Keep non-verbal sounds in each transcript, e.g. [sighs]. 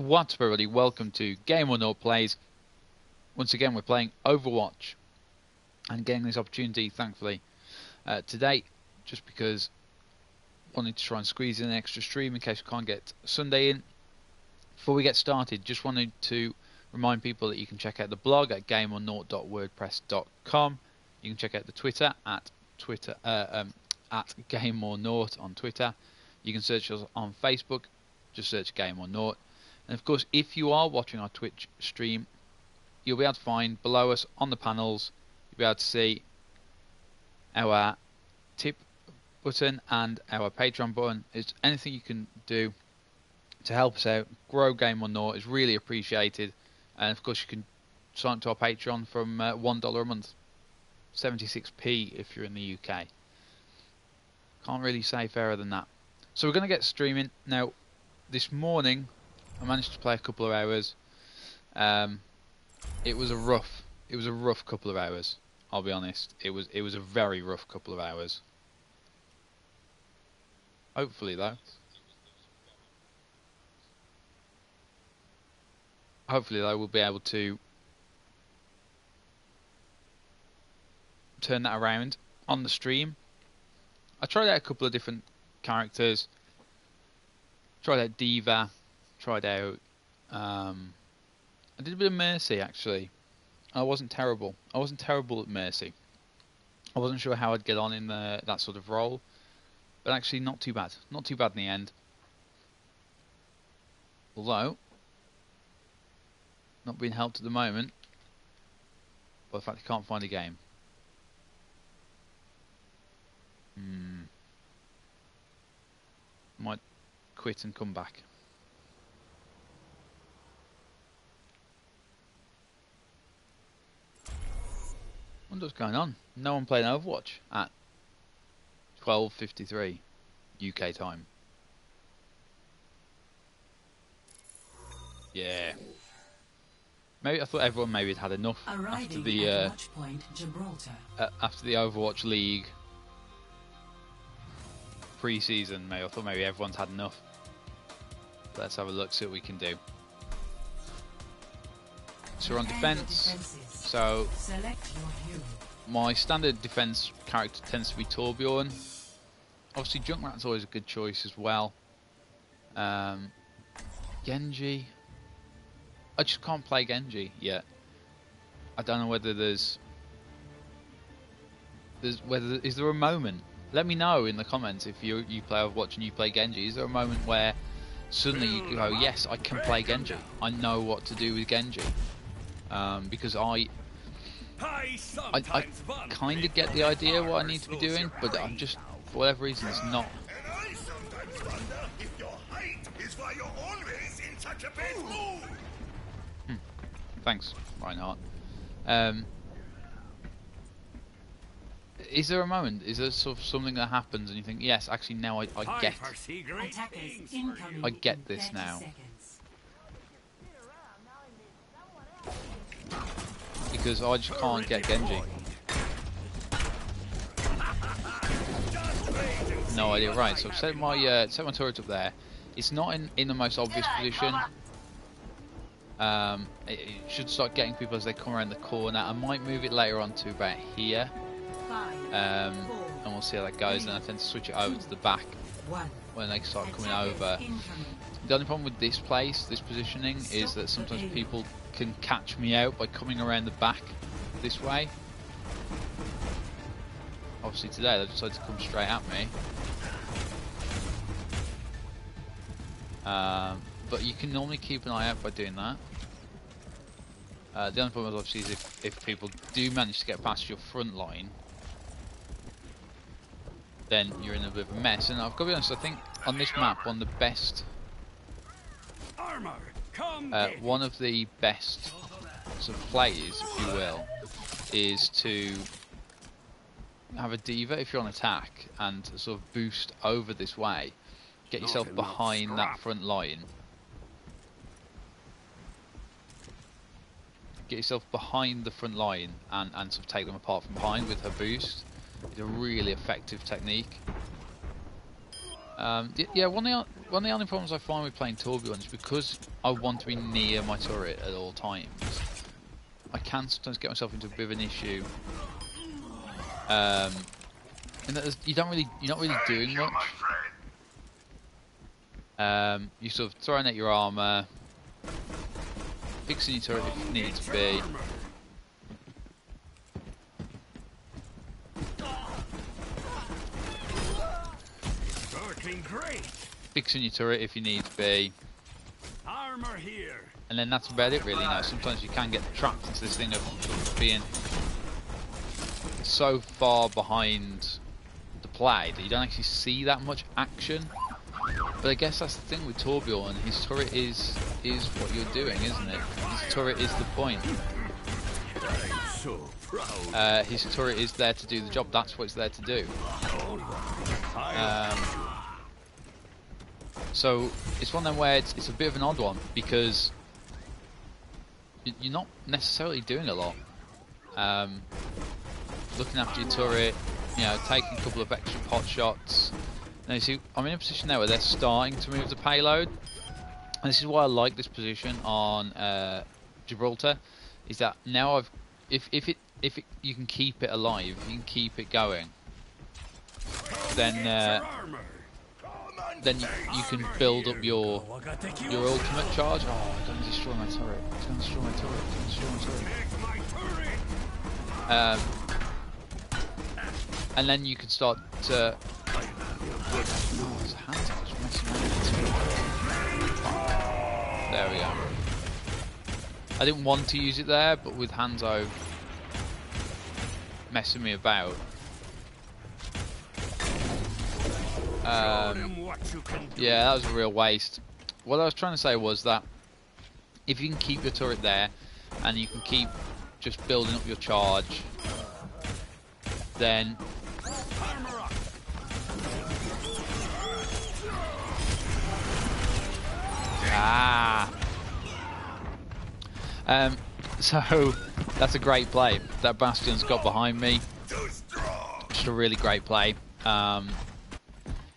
What's up everybody, welcome to Game or Nought Plays. Once again we're playing Overwatch and getting this opportunity thankfully uh, today just because wanted to try and squeeze in an extra stream in case we can't get Sunday in. Before we get started, just wanted to remind people that you can check out the blog at gameornought.wordpress.com. You can check out the Twitter at Twitter uh, um, at Game or Nought on Twitter. You can search us on Facebook, just search Game or Nought. And of course, if you are watching our Twitch stream, you'll be able to find below us on the panels, you'll be able to see our tip button and our Patreon button. It's anything you can do to help us out, grow Game or Nought is really appreciated. And of course, you can sign up to our Patreon from uh, $1 a month, 76p if you're in the UK. Can't really say fairer than that. So we're going to get streaming. Now, this morning, I managed to play a couple of hours. Um, it was a rough, it was a rough couple of hours. I'll be honest. It was, it was a very rough couple of hours. Hopefully, though. Hopefully, though, we'll be able to turn that around on the stream. I tried out a couple of different characters. Tried out D.Va, tried out. Um, I did a bit of Mercy actually. I wasn't terrible. I wasn't terrible at Mercy. I wasn't sure how I'd get on in the, that sort of role, but actually not too bad. Not too bad in the end. Although, not being helped at the moment by the fact I can't find a game. Hmm. Might quit and come back. Wonder what's going on. No one playing Overwatch at 12.53 UK time. Yeah. Maybe I thought everyone maybe had had enough Arriving after the uh, Point Gibraltar. uh, after the Overwatch League pre-season. Maybe I thought maybe everyone's had enough. Let's have a look, see what we can do. We're on defense. So my standard defense character tends to be Torbjorn. Obviously, Junkrat's always a good choice as well. Um, Genji. I just can't play Genji yet. I don't know whether there's there's whether is there a moment. Let me know in the comments if you you play Overwatch and you play Genji. Is there a moment where suddenly you go, yes, I can play Genji. I know what to do with Genji. Um, because I I, I, kind of get the idea what I need to be doing, but I'm just, for whatever reason, it's not. Mood. Thanks, Reinhardt. Um, is there a moment? Is there sort of something that happens and you think, yes, actually now I, I get, I get this 30 now. Because I just can't get Genji. No idea. Right, so I've set my uh, set my turret up there. It's not in in the most obvious position. Um, it, it should start getting people as they come around the corner. I might move it later on to about here, um, and we'll see how that goes. And I tend to switch it over to the back. When they start coming over. The only problem with this place, this positioning, is that sometimes people can catch me out by coming around the back this way. Obviously today they decided to come straight at me. Um, but you can normally keep an eye out by doing that. Uh, the only problem obviously is if, if people do manage to get past your front line, then you're in a bit of a mess. And I've got to be honest, I think on this map, one of the best Armor, come uh, one of the best sort of plays, if you will, is to have a D.Va if you're on attack and sort of boost over this way. Get yourself behind that front line. Get yourself behind the front line and, and sort of take them apart from behind with her boost. It's a really effective technique. Um, yeah, one thing I, one of the only problems I find with playing Torbjorn is because I want to be near my turret at all times. I can sometimes get myself into a bit of an issue. Um, and that you don't really, you're not really doing much. Um, you sort of throwing out your armor, fixing your turret if it needs to be. Great. Fixing your turret if you need to be. Armor here. And then that's about it really now. Sometimes you can get trapped into this thing of being so far behind the play that you don't actually see that much action. But I guess that's the thing with Torbjorn, his turret is is what you're doing, isn't it? His turret is the point. Uh, his turret is there to do the job, that's what it's there to do. Um, so it's one of them where it's, it's a bit of an odd one because you're not necessarily doing a lot. Um, looking after your turret, you know, taking a couple of extra pot shots. Now you see, I'm in a position now where they're starting to move the payload, and this is why I like this position on uh, Gibraltar. Is that now I've, if if it if it, you can keep it alive, you can keep it going, then uh. Then you, you can build up your your ultimate charge. Oh, going to destroy my turret. Going to destroy my turret. Going to destroy my turret. Um, and then you can start to. Oh. There we go. I didn't want to use it there, but with Hanzo messing me about. Um, yeah, that was a real waste. What I was trying to say was that if you can keep your turret there and you can keep just building up your charge, then ah. Um, [laughs] so that's a great play. That Bastion's got behind me. Just a really great play. Um,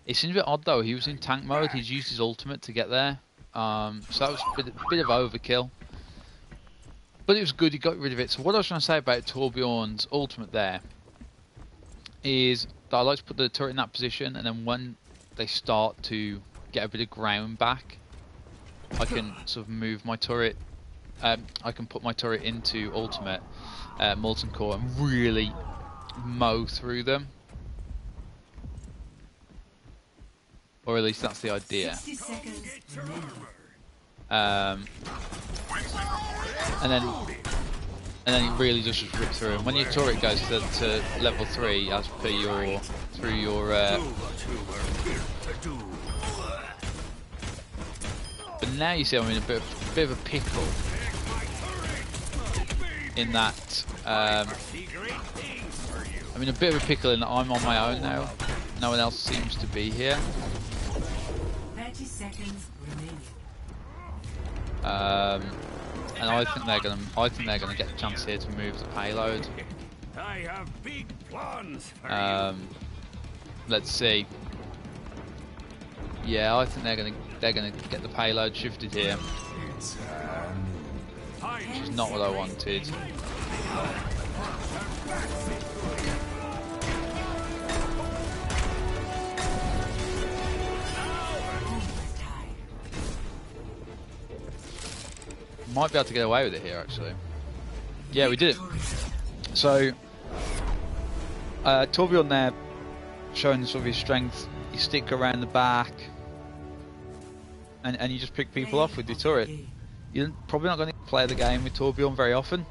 it seems a bit odd though. He was in tank mode. He's used his ultimate to get there. Um, so that was a bit, bit of overkill. But it was good. He got rid of it. So what I was trying to say about Torbjorn's ultimate there is that I like to put the turret in that position, and then when they start to get a bit of ground back, I can [laughs] sort of move my turret. Um, I can put my turret into ultimate uh, molten core and really mow through them. Or at least that's the idea. 60 seconds remaining. Um, and then and then it really just just rip through. And when your turret goes to, to level three, as per your through your, uh, Do what you were built to do. but now you see I'm in a bit of, bit of a pickle in that um, See great things for you. I'm in a bit of a pickle in that I'm on my own now. No one else seems to be here. Um, and I think they're gonna I think they're gonna get a chance here to move the payload. I have big plans Um, let's see. Yeah, I think they're gonna they're gonna get the payload shifted here. Which is not what I wanted. Might be able to get away with it here actually. Yeah, we did it. So, uh, Torbjorn there, showing sort of his strength. You stick around the back, and and you just pick people off with your turret. You're probably not going to play the game with Torbjorn very often,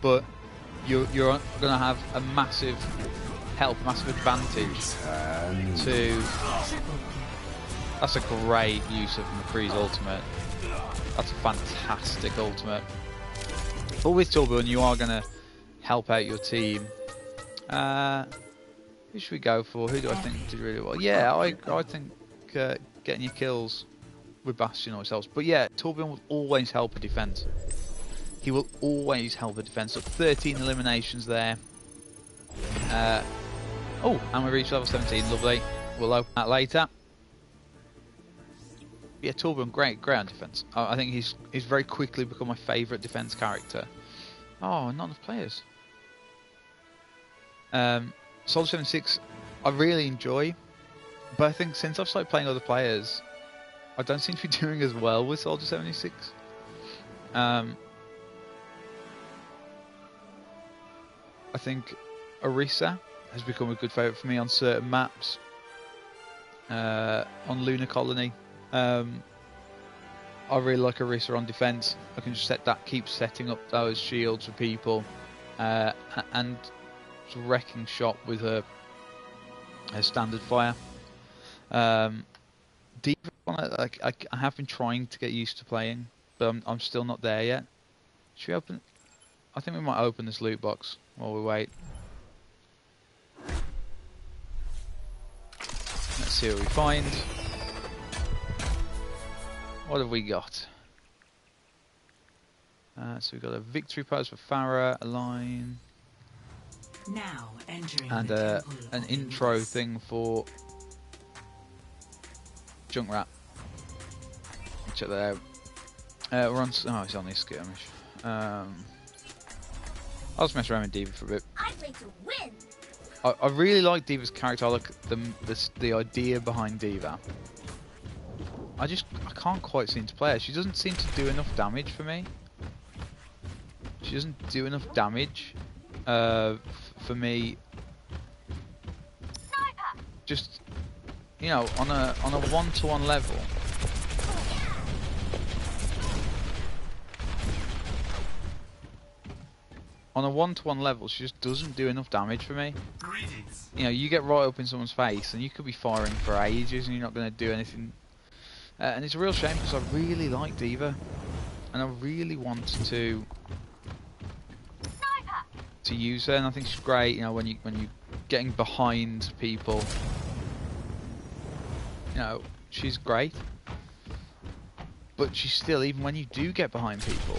but you're you're going to have a massive help, massive advantage to. That's a great use of McCree's ultimate. That's a fantastic ultimate. But with Torbjorn, you are going to help out your team. Uh, who should we go for? Who do I think did really well? Yeah, I I think uh, getting your kills with Bastion always helps. But yeah, Torbjorn will always help a defense. He will always help a defense. So 13 eliminations there. Uh, oh, and we reached level 17. Lovely. We'll open that later. Yeah, Torbjorn, great, great on defense. I, I think he's he's very quickly become my favourite defense character. Oh, not enough players. Um, Soldier 76, I really enjoy, but I think since I've started playing other players, I don't seem to be [laughs] doing as well with Soldier 76. Um, I think Orisa has become a good favourite for me on certain maps. Uh, on Lunar Colony, um, I really like Orisa on defense. I can just set that, keep setting up those shields for people, uh, a- and wrecking shot with her, her standard fire. Um, D.Va, like I, I have been trying to get used to playing, but I'm, I'm still not there yet. Should we open? I think we might open this loot box while we wait. Let's see what we find. What have we got? Uh, so we've got a victory pose for Pharah, a line, Now entering and the uh, an intro Beast. thing for Junkrat. Check that out. Uh, we're on. Oh, it's on this skirmish. Um, I'll just mess around with D.Va for a bit. I'd like to win. I, I really like D.Va's character. I like the, the the idea behind D.Va. I just I can't quite seem to play her. She doesn't seem to do enough damage for me. She doesn't do enough damage uh, f- for me. Sniper. Just you know, on a on a one to one level. On a one to one level, she just doesn't do enough damage for me. Greetings. you know, you get right up in someone's face and you could be firing for ages and you're not going to do anything. Uh, and it's a real shame because I really like D.Va, and I really want to to use her, and I think she's great. You know, when you when you getting behind people, you know, she's great. But she's still, even when you do get behind people,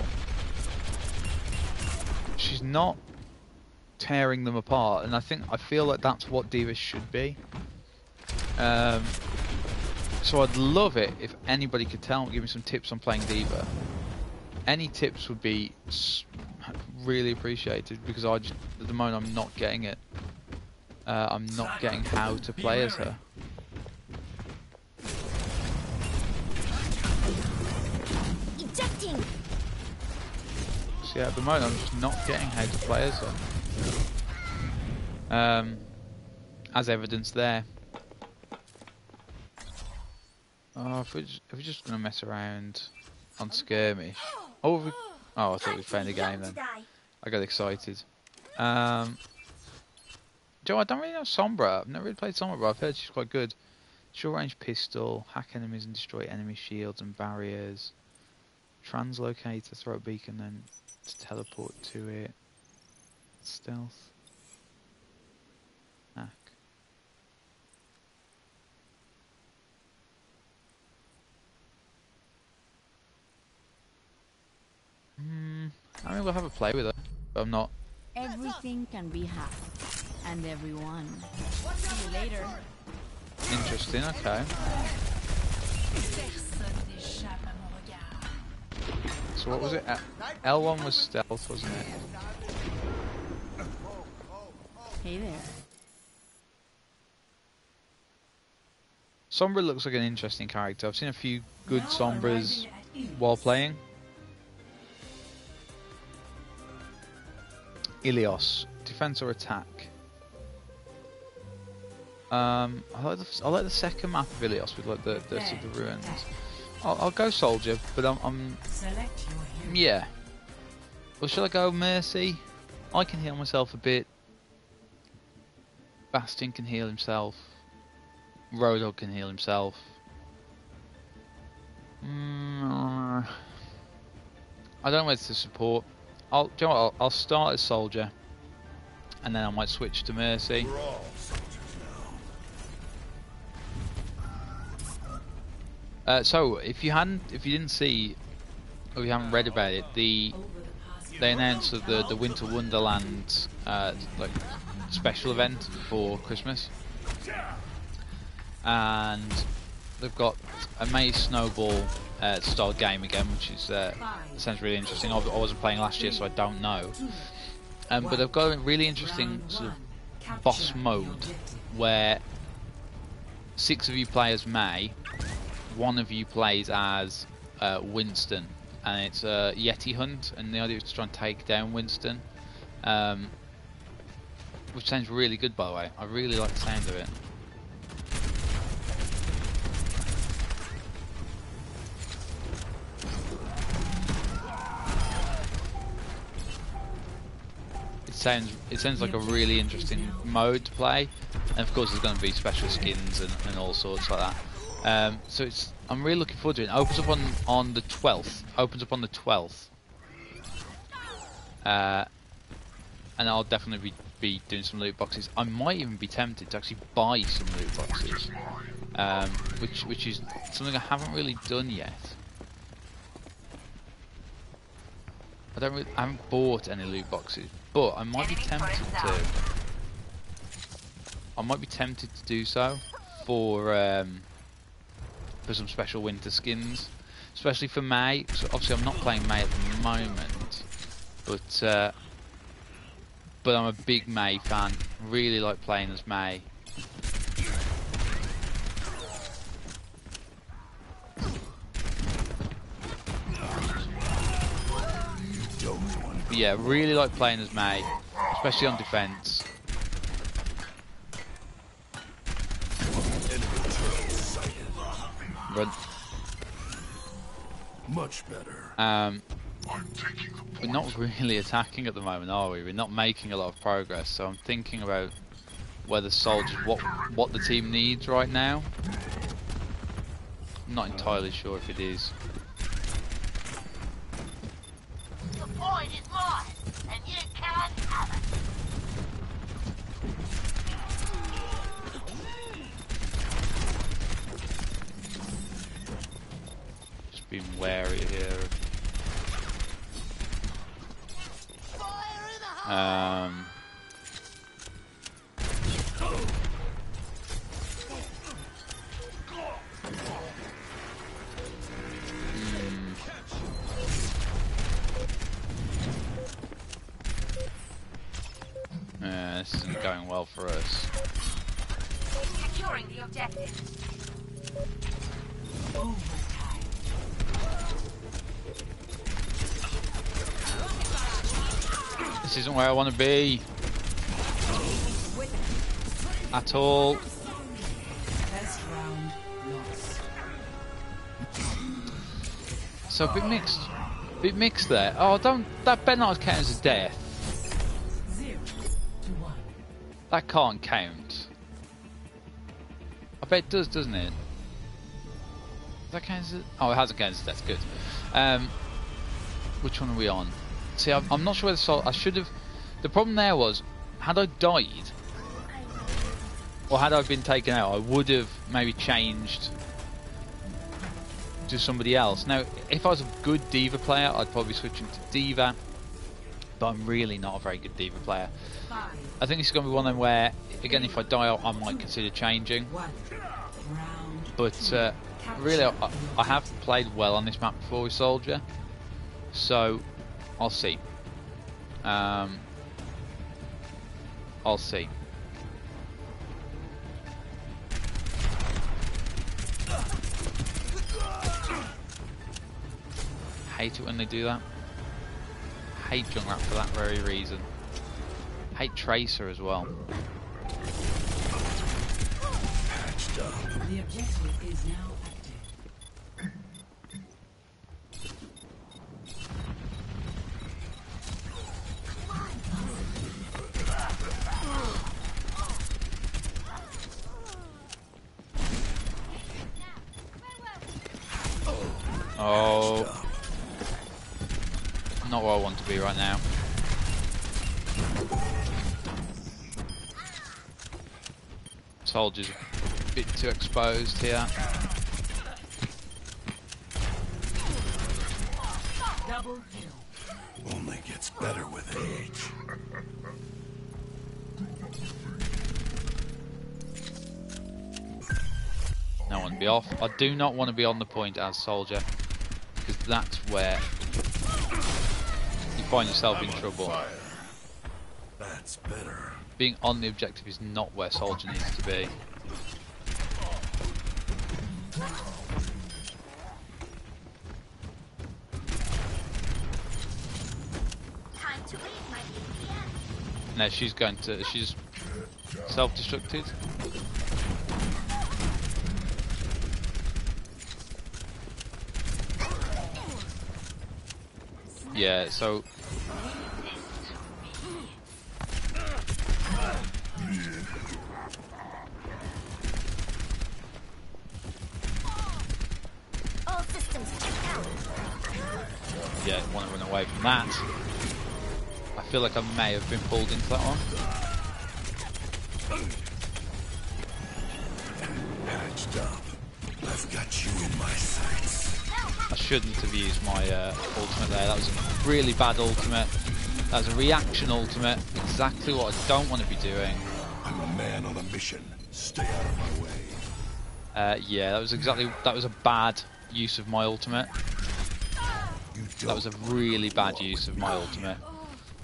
she's not tearing them apart, and I think I feel like that's what D.Va should be. Um, so I'd love it if anybody could tell give me some tips on playing D.Va. Any tips would be really appreciated because I just at the moment I'm not getting it. Uh, I'm not getting how to play as her. Ejecting. So yeah, at the moment I'm just not getting how to play as her. Um, as evidence there. Oh, if we're just, if we're just gonna mess around on skirmish. Oh, we, oh, I thought we found a game then. I got excited. Um, Joe, I don't really know Sombra. I've never really played Sombra, but I've heard she's quite good. Short range pistol, hack enemies and destroy enemy shields and barriers. Translocator, throw a beacon, then to teleport to it. Stealth. Hack. Hmm. I mean, we'll have a play with her, but I'm not. Everything can be hacked. And everyone. See you later. Interesting, okay. So what was it? L- L1 was stealth, wasn't it? Hey there. Sombra looks like an interesting character. I've seen a few good Sombras arriving at Ilios. while playing. Ilios, defense or attack? Um, I like the I like the second map of Ilios with like the the, sort of the ruins. I'll, I'll go soldier, but I'm, I'm Select your hero. yeah. Or should I go mercy? I can heal myself a bit. Bastion can heal himself. Roadhog can heal himself. Mm, I don't know whether to support. I'll, you know I'll, I'll start as soldier, and then I might switch to mercy. Uh, so, if you hadn't, if you didn't see, or you haven't read about it, the they announced the the Winter Wonderland uh, like special event for Christmas, and they've got a Mei Snowball uh, style game again, which is uh, sounds really interesting. I wasn't playing last year, so I don't know. Um, but they've got a really interesting sort of boss mode where six of you play as Mei, one of you plays as uh, Winston, and it's a Yeti hunt, and the idea is to try and take down Winston. Um, which sounds really good, by the way. I really like the sound of it. Sounds it sounds like a really interesting mode to play, and of course there's going to be special skins and, and all sorts like that. Um, so it's I'm really looking forward to it. It opens up on on the 12th. Opens up on the 12th. Uh, and I'll definitely be, be doing some loot boxes. I might even be tempted to actually buy some loot boxes, um, which which is something I haven't really done yet. I don't really, I haven't bought any loot boxes, but I might be tempted to. I might be tempted to do so for um, for some special winter skins, especially for Mei. So obviously, I'm not playing Mei at the moment, but uh, but I'm a big Mei fan. Really like playing as Mei. But yeah, really like playing as Mei, especially on defense. Run. Much better. Um, we're not really attacking at the moment, are we? We're not making a lot of progress. So I'm thinking about whether soldiers what what the team needs right now. I'm not entirely sure if it is. The point is mine, and you can't have it. Just being wary here. Fire in the hole! Um, hmm. Yeah, this isn't going well for us. Securing the objective. This where I want to be. At all. So a bit mixed. A bit mixed there. Oh, don't. That better not count as a death. That can't count. I bet it does, doesn't it? That count as. Oh, it hasn't counted as that's good. Um, which one are we on? See, I'm, I'm not sure whether Sol... I should have... The problem there was, had I died, or had I been taken out, I would have maybe changed to somebody else. Now, if I was a good D.Va player, I'd probably switch into D.Va, but I'm really not a very good D.Va player. I think it's going to be one of them where, again, if I die, I might consider changing. But uh, really, I, I have played well on this map before with Soldier, so I'll see. Um, I'll see. Hate it when they do that. Hate Junkrat for that very reason. Hate Tracer as well. The objective is now Soldiers a bit too exposed here. Double kill. Only gets better with age. I want to be off. I do not want to be on the point as soldier, because that's where you find yourself in trouble. Fire. That's better. Being on the objective is not where soldier needs to be. Time to read my EPN. No, she's going to. She's self-destructed. Yeah, so All systems check out. yeah, from that. I feel like I may have been pulled into that one. Patched up. I've got you in my sights. I shouldn't have used my uh, ultimate there. That was a really bad ultimate. That was a reaction ultimate. Exactly what I don't want to be doing. I'm a man on a mission. Stay out of my way. Uh, yeah, that was exactly that was a bad use of my ultimate. That was a really bad use of my ultimate.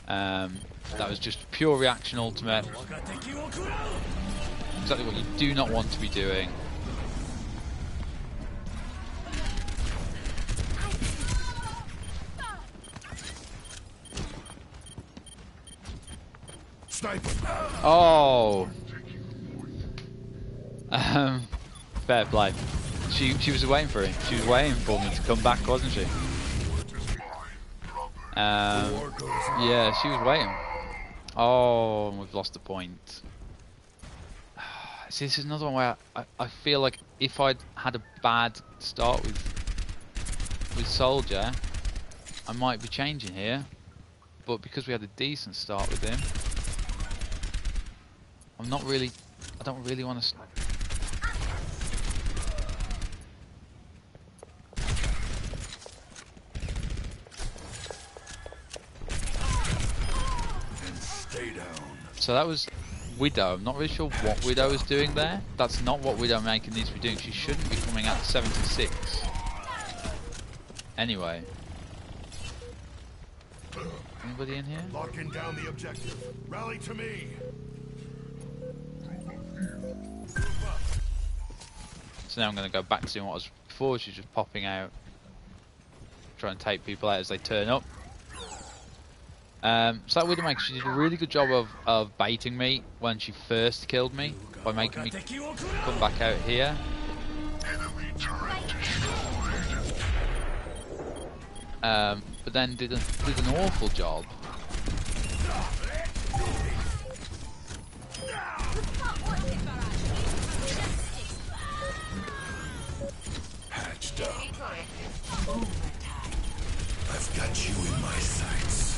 Um, that was just pure reaction ultimate. Exactly what you do not want to be doing. Oh. Um, fair play. She she was waiting for him. She was waiting for me to come back, wasn't she? Um, yeah, she was waiting. Oh, we've lost the point. [sighs] See, this is another one where I, I feel like if I'd had a bad start with with Soldier, I might be changing here. But because we had a decent start with him, I'm not really. I don't really want to. And stay down. So that was Widow. I'm not really sure what Widow is doing there. That's not what Widowmaker needs to be doing. She shouldn't be coming out to 76. Anyway. Anybody in here? Locking down the objective. Rally to me. So now I'm going to go back to what I was before. She's just popping out, trying to take people out as they turn up. Um, so that Widowmaker, she did a really good job of, of baiting me when she first killed me by making me come back out here. Um, but then did, a, did an awful job Patched up. I've got you in my sights.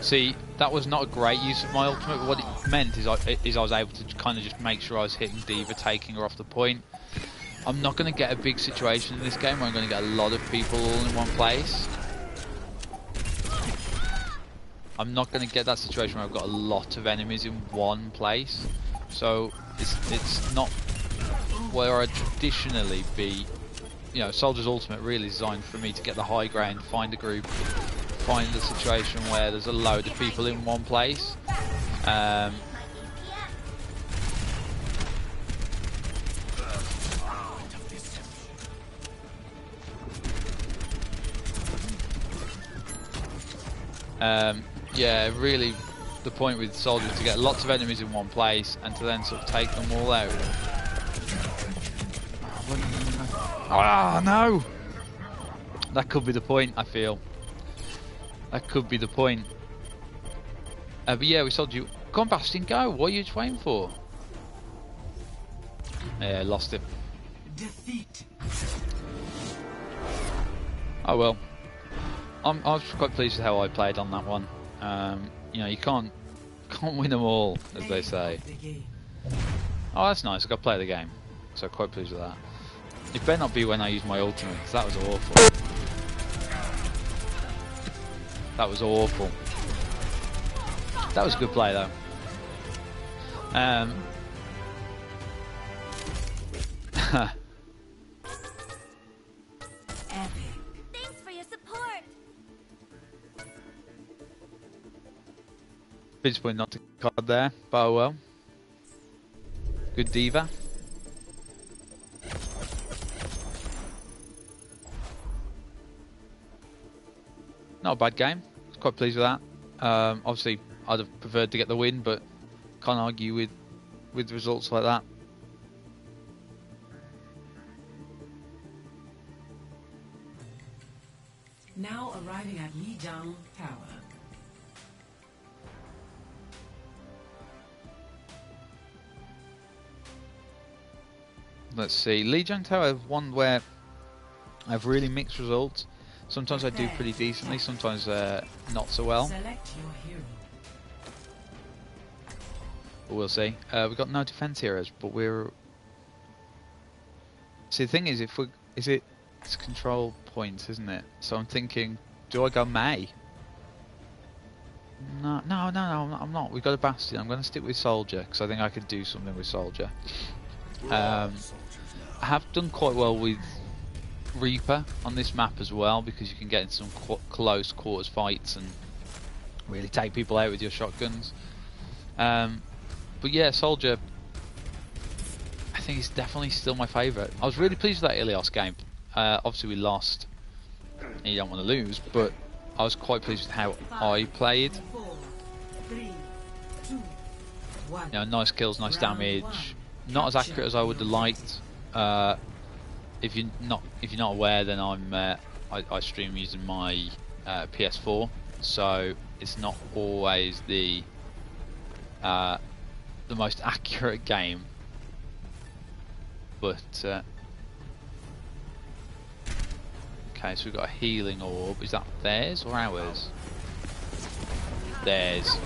See, that was not a great use of my ultimate, but what it meant is I, is I was able to kind of just make sure I was hitting D.Va, taking her off the point. I'm not going to get a big situation in this game where I'm going to get a lot of people all in one place. I'm not going to get that situation where I've got a lot of enemies in one place. So it's it's not where I'd traditionally be. You know, Soldier's Ultimate really designed for me to get the high ground, find a group, find the situation where there's a load of people in one place. Um, um, yeah, really, the point with soldiers to get lots of enemies in one place and to then sort of take them all out. Ah, no! That could be the point, I feel. That could be the point. Uh, but yeah, we told you, go on, Bastion, go. What are you waiting for? Yeah, lost it. Defeat. Oh well. I'm, I was quite pleased with how I played on that one. Um, you know, you can't [laughs] can't win them all, as they say. Oh, that's nice. I got to play the game, so quite pleased with that. It better not be when I use my ultimate, because that was awful. That was awful. That was a good play though. Um. [laughs] Thanks for your support. disappointed not to card there, but oh well. Good D.Va. Not a bad game. Quite pleased with that. Um, obviously, I'd have preferred to get the win, but can't argue with with results like that. Now arriving at Lijiang Tower. Let's see. Lijiang Tower is one where I have really mixed results. Sometimes I do pretty decently, sometimes uh, not so well. Select your hero. But we'll see. Uh, we've got no defense heroes, but we're. See, the thing is, if we is it it's control points, isn't it? So I'm thinking, do I go Mei? No, no, no, no. I'm not. I'm not. We've got a Bastion. I'm going to stick with Soldier because I think I could do something with Soldier. Um, I have done quite well with Reaper on this map as well because you can get in some qu- close quarters fights and really take people out with your shotguns. Um, but yeah, Soldier, I think is definitely still my favourite. I was really pleased with that Ilios game. Uh, obviously, we lost, and you don't want to lose, but I was quite pleased with how I played. You know, nice kills, nice damage. Not as accurate as I would have liked. Uh, if you're not if you're not aware, then I'm uh, I, I stream using my uh, PS4, so it's not always the uh, the most [laughs] accurate game. But uh, okay, so we've got a healing orb. Is that theirs or ours? Theirs.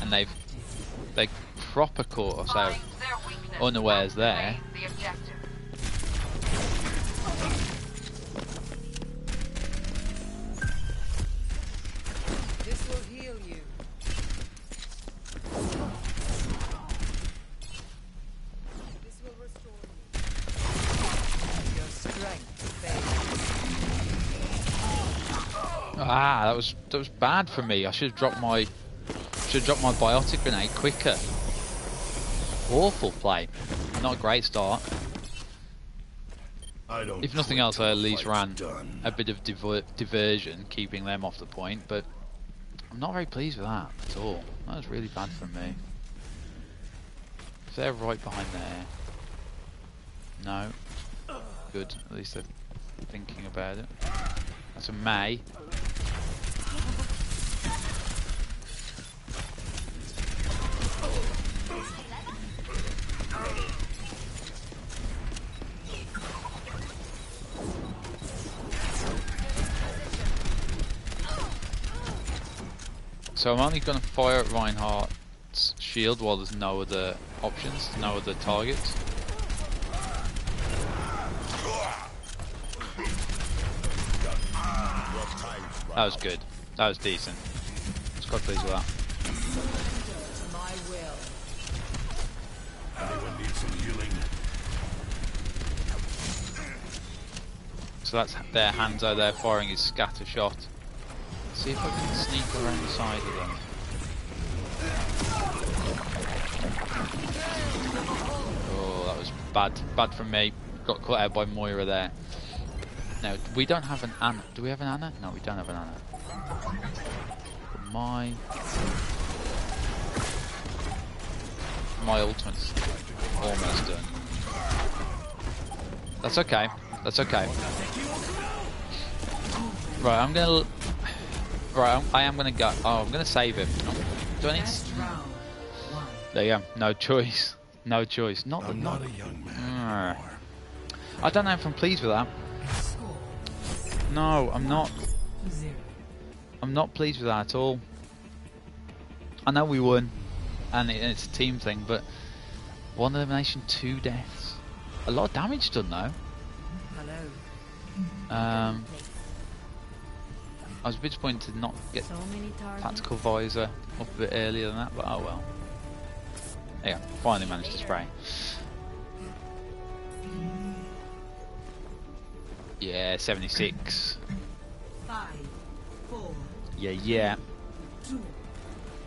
And they've they proper caught us out. Find their weakness unawares there. raise The objective. This will heal you. This will restore you. Your strength fades. Ah, that was that was bad for me. I should have dropped my should have dropped my biotic grenade quicker. Awful play. Not a great start. I don't If nothing else, I at least ran done. a bit of diver diversion, keeping them off the point. But I'm not very pleased with that at all. That was really bad for me. If they're right behind there, no. Good. At least they're thinking about it. That's a Mei. So I'm only going to fire at Reinhardt's shield while there's no other options, no other targets. That was good. That was decent. Was quite pleased with that. So that's their Hanzo there firing his scatter shot. See if I can sneak around the side of them. Oh, that was bad. Bad from me. Got caught out by Moira there. Now, we don't have an Ana. Do we have an Ana? No, we don't have an Ana. My... My ultimate's almost done. That's okay. That's okay. Right, I'm gonna. L- Right, I'm, gonna go. Oh, I'm gonna save him. Do I need? Last round. There you go. No choice. No choice. Not. I'm not. not a young man Ah. I don't know if I'm pleased with that. No, I'm not. I'm not pleased with that at all. I know we won, and it, it's a team thing, but one elimination, two deaths. A lot of damage done though. Hello. Um, I was a bit disappointed to not get So many tactical visor up a bit earlier than that, but oh well. Yeah, finally managed to spray. Yeah, 76. Five, four, Yeah, yeah. two,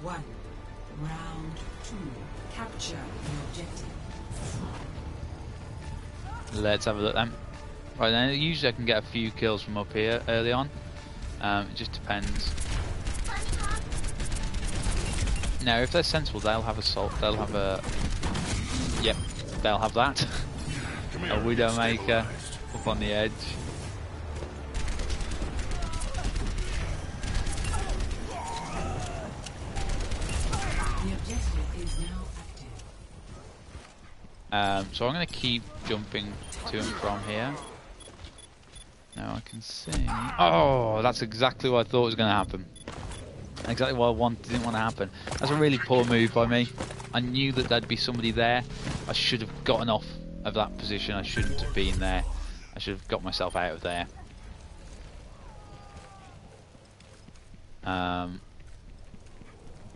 one. Round two. Capture the objective. Let's have a look then. Right then, usually I can get a few kills from up here early on. Um, it just depends. Now, if they're sensible, they'll have a salt. They'll have a. Yep, they'll have that. A here. Widowmaker up on the edge. The objective is now active. Um, so I'm going to keep jumping to and from here. Now I can see. Oh, that's exactly what I thought was going to happen. Exactly what I want, didn't want to happen. That's a really poor move by me. I knew that there'd be somebody there. I should have gotten off of that position. I shouldn't have been there. I should have got myself out of there. Um,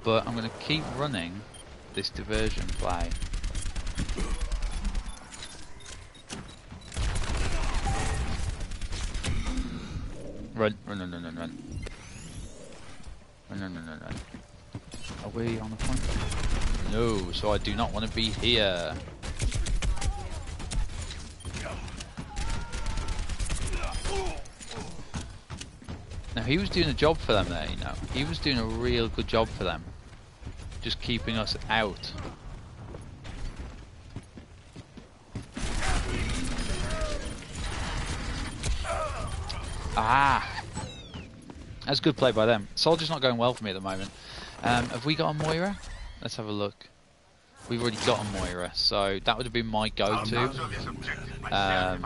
but I'm going to keep running this diversion play. Run, run, run, run, run, run. Run, run, run, run, run. Are we on the point? No, so I do not want to be here. Now he was doing a job for them there, you know. He was doing a real good job for them. Just keeping us out. Ah! That's good play by them. Soldier's not going well for me at the moment. Um, have we got a Moira? Let's have a look. We've already got a Moira, so that would have been my go-to. Um,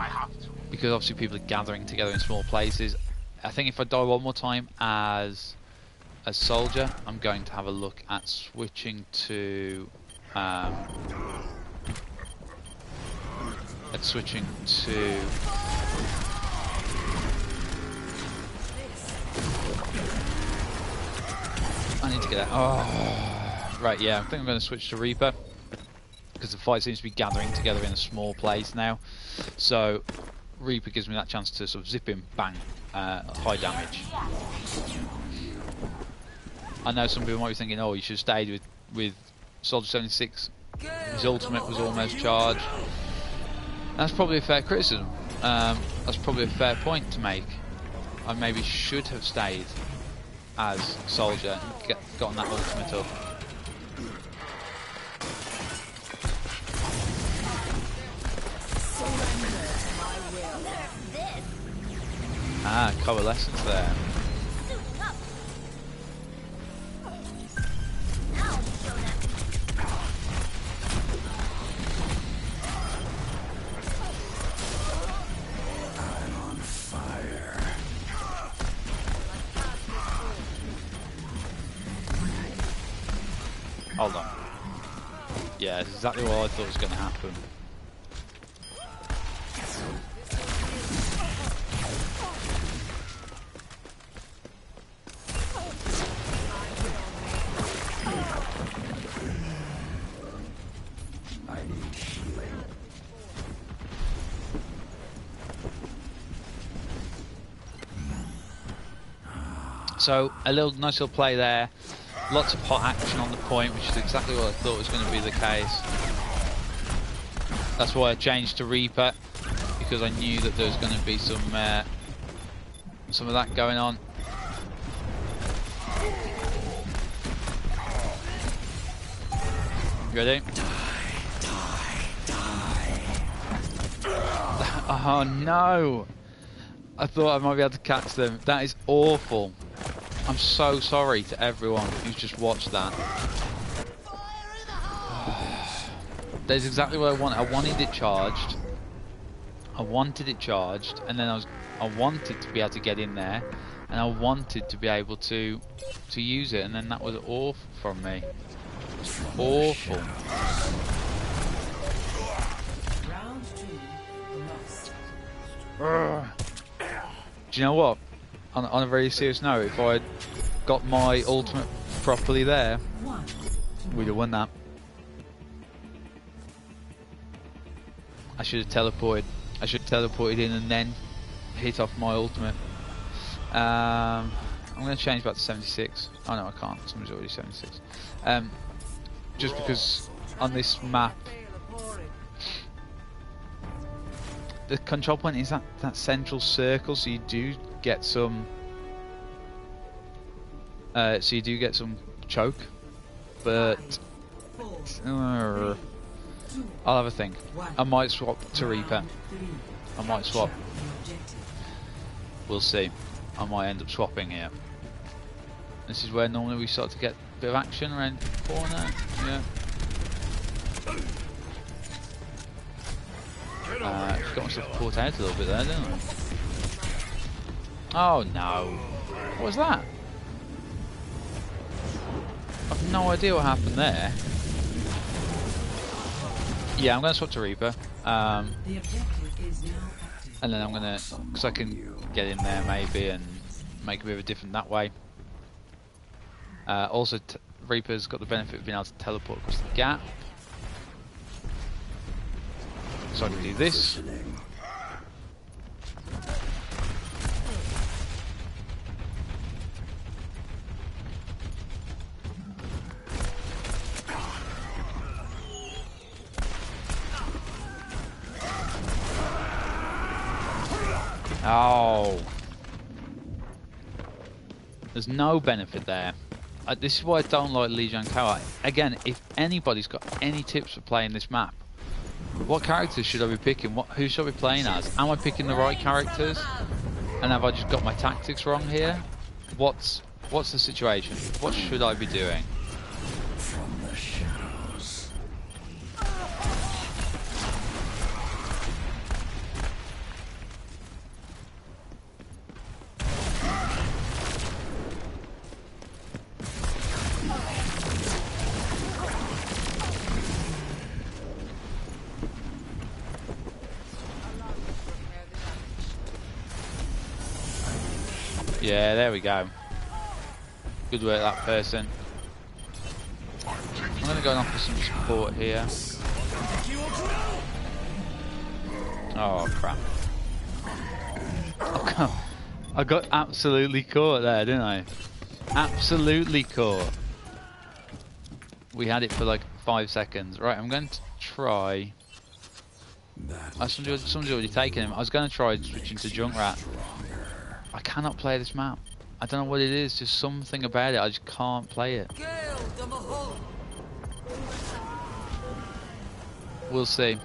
because obviously people are gathering together in small places. I think if I die one more time as a soldier, I'm going to have a look at switching to um, at switching to I need to get that. Oh, right, yeah. I think I'm going to switch to Reaper because the fight seems to be gathering together in a small place now. So Reaper gives me that chance to sort of zip him, bang, uh, high damage. I know some people might be thinking, oh, you should have stayed with with Soldier 76. His ultimate was almost charged. That's probably a fair criticism. Um, that's probably a fair point to make. I maybe should have stayed as Soldier and get, gotten that ultimate up. Ah, coalescence there. Hold on. Yeah, it's exactly what I thought was going to happen. So a little nice little play there. Lots of hot action on the point, which is exactly what I thought was going to be the case. That's why I changed to Reaper because I knew that there was going to be some uh, some of that going on. Ready? Die, die, die. oh no! I thought I might be able to catch them. That is awful. I'm so sorry to everyone who's just watched that. [sighs] That's exactly what I wanted. I wanted it charged. I wanted it charged, and then I was I wanted to be able to get in there, and I wanted to be able to to use it, and then that was awful from me. Awful. Round two. Do you know what? On, on a very serious note, if I got my ultimate properly there, we'd have won that. I should have teleported. I should have teleported in and then hit off my ultimate. Um, I'm going to change back to 76. Oh no, I can't. Somebody's already 76. Um, just because on this map, the control point is that, that central circle, so you do get some. Uh, so you do get some choke, but uh. I'll have a think. I might swap to Reaper. I might swap. We'll see. I might end up swapping here. This is where normally we start to get a bit of action around the corner. Yeah. Uh, got myself caught out a little bit there, didn't I? Oh no. What was that? I've no idea what happened there. Yeah, I'm going to swap to Reaper. Um, The objective is now active. and then I'm gonna, because I can get in there maybe and make a bit of a difference that way. Uh, also, t- Reaper's got the benefit of being able to teleport across the gap. So I can do this. Oh. There's no benefit there. Uh, this is why I don't like Lijiang Tower. Again, if anybody's got any tips for playing this map, what characters should I be picking? What who should I be playing as? Am I picking the right characters? And have I just got my tactics wrong here? What's what's the situation? What should I be doing? Go. Good work, that person. I'm gonna go and offer some support here. Oh crap! Oh, God. I got absolutely caught there, didn't I? Absolutely caught. We had it for like five seconds. Right, I'm going to try. Oh, somebody, somebody's already taken him. I was going to try switching to Junkrat. I cannot play this map. I don't know what it is. Just something about it. I just can't play it. We'll see.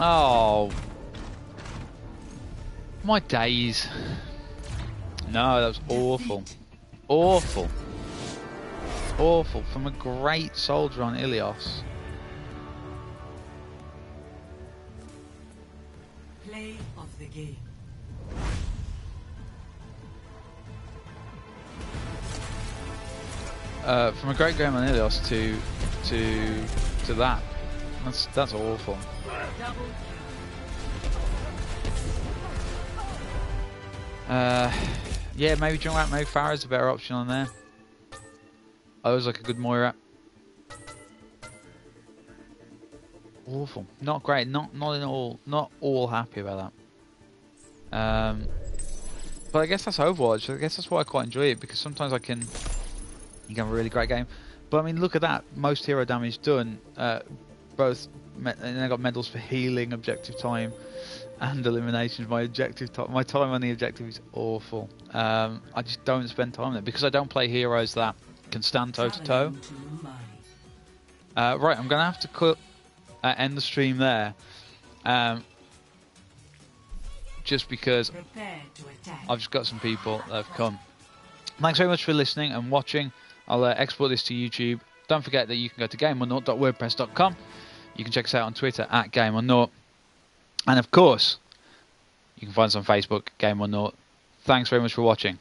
Oh. My days. No, that was awful. Awful. Awful. From a great soldier on Ilios. Play of the game. Uh, from a great game on Ilios to to to that. That's that's awful. Double Uh, yeah, maybe Junkrat, maybe Pharah's a better option on there. I always like a good Moira. Awful. Not great. Not not in all. Not all happy about that. Um, but I guess that's Overwatch. I guess that's why I quite enjoy it because sometimes I can you can have a really great game. But I mean, look at that. Most hero damage done. Uh, both and I got medals for healing, objective time, and eliminations. My objective time, my time on the objective is awful. Um, I just don't spend time there because I don't play heroes that can stand toe to toe. Uh, right, I'm gonna have to cut, uh, end the stream there, um, just because. I've just got some people that have come. Thanks very much for listening and watching. I'll uh, export this to YouTube. Don't forget that you can go to gameornought.wordpress.com. You can check us out on Twitter at gameornaught. And of course, You can find us on Facebook, Game or Nought. Thanks very much for watching.